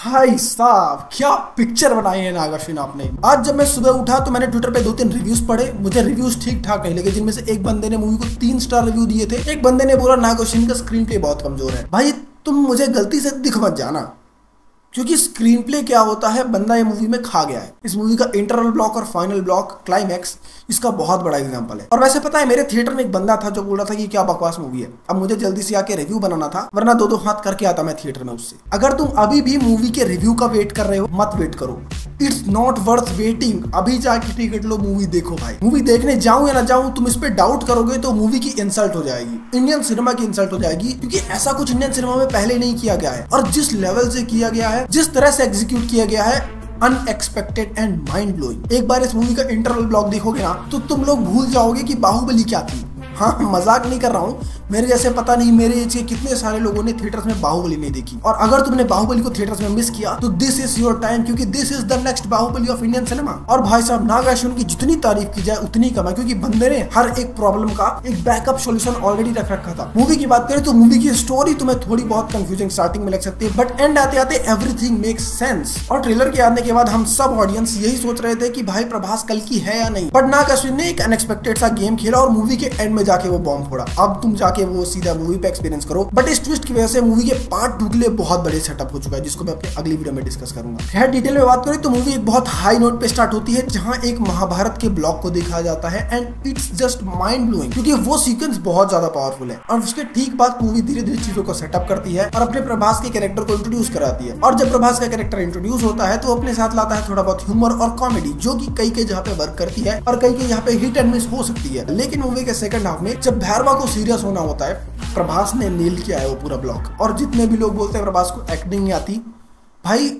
भाई साहब, क्या पिक्चर बनाई है नागाशिन आपने? आज जब मैं सुबह उठा तो मैंने ट्विटर पे दो तीन रिव्यूज़ पढ़े। मुझे रिव्यूज़ ठीक ठाक नहीं लगे, जिनमें से एक बंदे ने मूवी को तीन स्टार रिव्यू दिए थे। एक बंदे ने बोला नागाशिन का स्क्रीन प्ले बहुत कमज़ोर है। भाई, तुम मुझे गलती से दिख मत जाना। क्योंकि स्क्रीन प्ले क्या होता है? बंदा ये मूवी में खा गया है। इस मूवी का इंटरनल ब्लॉक और फाइनल ब्लॉक क्लाइमैक्स इसका बहुत बड़ा एग्जांपल है। और वैसे पता है, मेरे थिएटर में एक बंदा था जो बोल रहा था कि क्या बकवास मूवी है। अब मुझे जल्दी से आके रिव्यू बनाना था, वरना दो दो हाथ करके आता मैं थिएटर में उससे। अगर तुम अभी भी मूवी के रिव्यू का वेट कर रहे हो, मत वेट करो। इट्स नॉट वर्थ वेटिंग अभी जाके टिकट लो मूवी देखो भाई। मूवी देखने जाऊँ या ना जाऊँ, तुम इस पे डाउट करोगे तो मूवी की इंसल्ट हो जाएगी। इंडियन सिनेमा की इंसल्ट हो जाएगी, क्योंकि ऐसा कुछ इंडियन सिनेमा में पहले नहीं किया गया है। और जिस लेवल से किया गया है, जिस तरह से एग्जीक्यूट किया गया है अनएक्सपेक्टेड एंड माइंड ब्लोइंग एक बार इस मूवी का इंटरवल ब्लॉक देखोगे ना तो तुम लोग भूल जाओगे कि बाहुबली क्या थी। हाँ मज़ाक नहीं कर रहा हूँ मेरे जैसे पता नहीं, मेरे एज के कितने सारे लोगों ने थिएटर्स में बाहुबली नहीं देखी। और अगर तुमने बाहुबली को थिएटर्स में मिस किया तो दिस इज़ योर टाइम क्योंकि this is the next Baahubali of Indian cinema और भाई साहब, नागार्जुन की जितनी तारीफ़ की जाए, उतनी कम है, क्योंकि बंदे ने हर एक प्रॉब्लम का एक बैकअप सोल्यूशन ऑलरेडी रख रखा था। मूवी की बात करें तो मूवी की स्टोरी तुम्हें थोड़ी बहुत कंफ्यूजिंग स्टार्टिंग में लग सकती है बट एंड आते आते एवरीथिंग मेक सेंस और ट्रेलर के आने के बाद हम सब ऑडियंस यही सोच रहे थे कि भाई, प्रभास कल की है या नहीं? बट नाग अश्विन ने एक अनएक्सपेक्टेड सा गेम खेला और मूवी के एंड में जाके वो बॉम्ब फोड़ा। अब तुम जाके वो सीधा मूवी पे एक्सपीरियंस करो। बट इस ट्विस्ट की वजह से मूवी के पार्ट टू के लिए बहुत बड़े सेटअप हो चुका है, जिसको मैं अपनी अगली वीडियो में डिस्कस करूँगा। खैर डिटेल में बात करें तो मूवी एक बहुत हाई नोट पे स्टार्ट होती है, जहाँ एक महाभारत के ब्लॉक को दिखाया जाता है and it's just mind blowing क्योंकि वो सीक्वेंस बहुत ज़्यादा पावरफुल है। और उसके ठीक बाद मूवी धीरे धीरे चीज़ों को सेटअप करती है और अपने प्रभास के कैरेक्टर को इंट्रोड्यूस कराती है। और जब प्रभास का कैरेक्टर इंट्रोड्यूस होता है तो अपने साथ लाता है थोड़ा बहुत ह्यूमर और कॉमेडी जो कि कई के जहाँ पे वर्क करती है और कई के यहाँ पे हिट एंड मिस हो सकती है। लेकिन मूवी के सेकंड हाफ़ में जब भैरवा को सीरियस होना होता है, प्रभास ने नील किया है वो पूरा ब्लॉक और जितने भी लोग बोलते हैं प्रभास को एक्टिंग नहीं आती, भाई,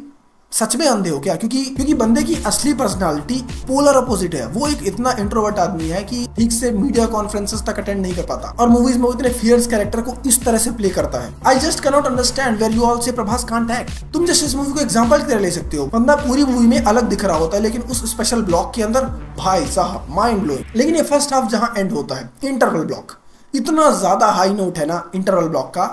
सच में अंधे हो क्या? क्योंकि क्योंकि बंदे की असली पर्सनालिटी पोलर अपोजिट है। वो एक इतना इंट्रोवर्ट आदमी है कि ठीक से मीडिया कॉन्फ्रेंसेस तक अटेंड नहीं कर पाता। और मूवीज़ में वो इतने फियर्स कैरेक्टर को इस तरह से प्ले करता है। I just cannot understand where you all say Prabhas can't act तुम जस्ट इस मूवी को एग्ज़ाम्पल की तरह ले सकते हो। बंदा पूरी मूवी में अलग दिख रहा होता है, लेकिन उस स्पेशल ब्लॉक के अंदर, भाई साहब माइंड ब्लोइंग लेकिन ये फ़र्स्ट हाफ़ जहाँ एंड होता है इंटरवल ब्लॉक इतना ज़्यादा हाई नोट है ना इंटरवल ब्लॉक का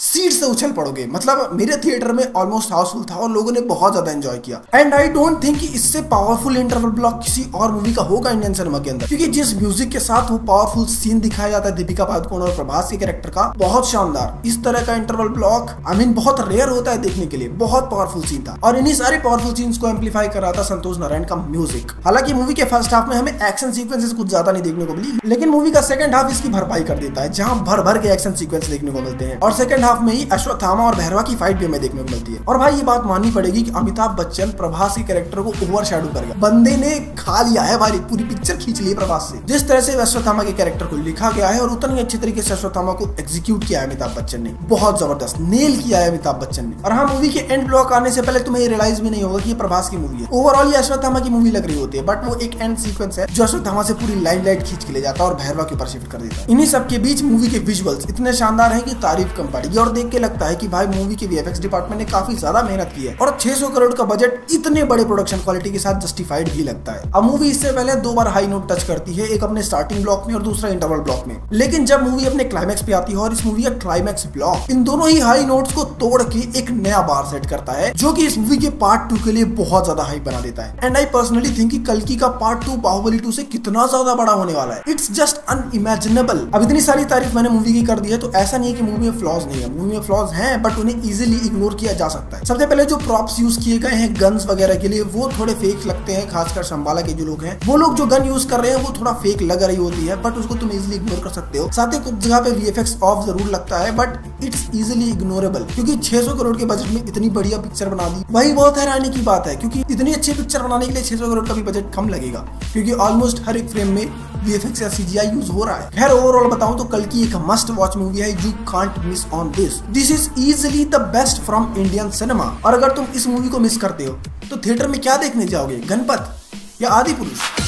सीट से उछल पड़ोगे। मतलब मेरे थिएटर में ऑलमोस्ट हाउसफुल था और लोगों ने बहुत ज़्यादा एंजॉय किया। एंड आई डोंट थिंक इससे पावरफुल इंटरवल ब्लॉक किसी और मूवी का होगा इंडियन सिनेमा के अंदर। क्योंकि जिस म्यूज़िक के साथ वो पावरफुल सीन दिखाया जाता है दीपिका पादुकोण और प्रभास के कैरेक्टर का, बहुत शानदार। इस तरह का इंटरवल ब्लॉक आई मीन बहुत रेयर होता है देखने के लिए। बहुत पावरफुल सीन था। और इन्हीं सारे पावरफुल सीन्स को एम्पलीफाई कर रहा था संतोष नारायण का म्यूज़िक हालाँकि मूवी के फ़र्स्ट हाफ़ में हमें एक्शन सीक्वेंसेस कुछ ज़्यादा नहीं देखने को मिली, लेकिन मूवी का सेकंड हाफ़ इसकी भरपाई कर देता है, जहाँ भर भर के एक्शन सीक्वेंस देखने को मिलते हैं। और सेकंड हाफ़ में ही अश्वत्थ रामा और भैरवा की फाइट भी हमें देखने को मिलती है। और भाई, ये बात माननी पड़ेगी कि अमिताभ बच्चन प्रभास के कैरेक्टर को ओवर शेडो कर गया। बंदे ने खा लिया है भाई, पूरी पिक्चर खींच ली प्रभास से। जिस तरह से अश्वत्थामा के कैरेक्टर को लिखा गया है और उतने अच्छे तरीके से अश्वत्थामा को एग्जीक्यूट किया है अमिताभ बच्चन ने। बहुत ज़बरदस्त नेल किया है अमिताभ बच्चन ने। और हाँ मूवी के एंड ब्लॉक आने से पहले तुम्हें रियलाइज़ भी नहीं होगा कि प्रभास की मूवी है। ओवरऑल ये अश्वत्थामा की मूवी लग रही होती है बट वो एक एंड सीक्वेंस है जो अश्वत्थामा से पूरी लाइन लाइट खींच के ले जाता है और भैरवा के ऊपर शिफ्ट कर देता है। इन्हीं सबके बीच मूवी के विजुअल्स इतने शानदार है कि तारीफ़ कम पड़ेगी। और देख के लगता है कि भाई मूवी की वीएफएक्स डिपार्टमेंट ने काफ़ी ज़्यादा मेहनत की है और 600 करोड़ का बजट इतने बड़े प्रोडक्शन क्वालिटी के साथ जस्टिफाइड भी लगता है। अब मूवी इससे पहले दो बार हाई नोट टच करती है, एक अपने स्टार्टिंग ब्लॉक में और दूसरा इंटरवल ब्लॉक में। लेकिन जब मूवी अपने क्लाइमैक्स पे आती है और इस मूवी का क्लाइमैक्स ब्लॉक इन दोनों ही हाई नोट्स को तोड़ के एक नया बार सेट करता है, जो की इस मूवी के पार्ट टू के लिए बहुत ज़्यादा हाई बना देता है। एंड आई पर्सनली थिंक कि कल्कि का पार्ट टू बाहुबली टू से कितना ज़्यादा बड़ा होने वाला है। इट्स जस्ट अनइमेजिनेबल अब इतनी सारी तारीफ़ मैंने मूवी की कर दी है तो ऐसा नहीं है कि मूवी में फ्लॉज नहीं है। मूवी में फ्लॉज हैं बट उन्हें इजिली इग्नोर किया जा सकता है। सबसे पहले जो प्रॉप्स यूज़ किए गए हैं गन्स वगैरह के लिए, वो थोड़े फेक लगते हैं, खासकर संभाला के जो लोग हैं। वो लोग जो गन यूज़ कर रहे हैं, वो थोड़ा फेक लग रही होती है बट उसको तुम इजिली इग्नोर कर सकते हो। साथ ही कुछ जगह पे वीएफएक्स ऑफ़ ज़रूर लगता है बट इट्स इजिली इग्नोरेबल क्योंकि 600 करोड़ के बजट में इतनी बढ़िया पिक्चर बना दी। वही बहुत हैरानी की बात है, क्योंकि इतनी अच्छी पिक्चर बनाने के लिए 600 करोड़ का भी बजट कम लगेगा, क्योंकि ऑलमोस्ट हर एक फ्रेम में वीएफएक्स या सीजीआई यूज़ हो रहा है। खैर ओवरऑल बताऊँ तो कल की एक मस्ट वॉच मूवी है you can't miss on this this is easily the best from Indian cinema और अगर तुम इस मूवी को मिस करते हो तो थिएटर में क्या देखने जाओगे? गणपत या आदि पुरुष